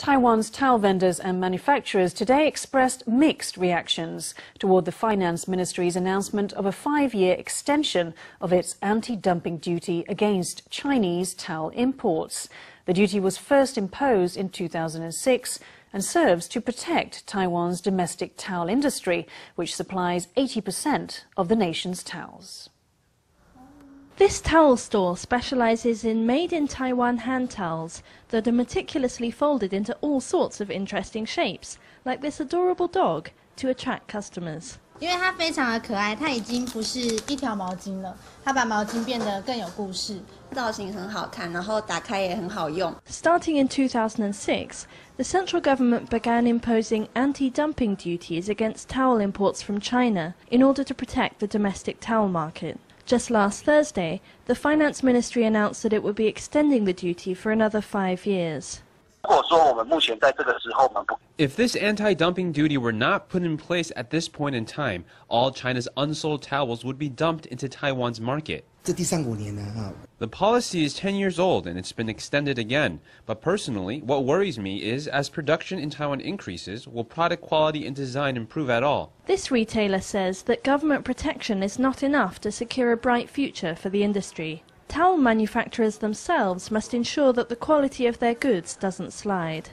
Taiwan's towel vendors and manufacturers today expressed mixed reactions toward the Finance Ministry's announcement of a five-year extension of its anti-dumping duty against Chinese towel imports. The duty was first imposed in 2006 and serves to protect Taiwan's domestic towel industry, which supplies 80% of the nation's towels. This towel store specializes in made in Taiwan hand towels that are meticulously folded into all sorts of interesting shapes, like this adorable dog, to attract customers. 因为它非常的可爱，它已经不是一条毛巾了，它把毛巾变得更有故事。造型很好看，然后打开也很好用。Starting in 2006, the central government began imposing anti-dumping duties against towel imports from China in order to protect the domestic towel market. Just last Thursday, the Finance Ministry announced that it would be extending the duty for another five years. If this anti-dumping duty were not put in place at this point in time, all China's unsold towels would be dumped into Taiwan's market. The policy is 10 years old and it's been extended again. But personally, what worries me is as production in Taiwan increases, will product quality and design improve at all? This retailer says that government protection is not enough to secure a bright future for the industry. Towel manufacturers themselves must ensure that the quality of their goods doesn't slide.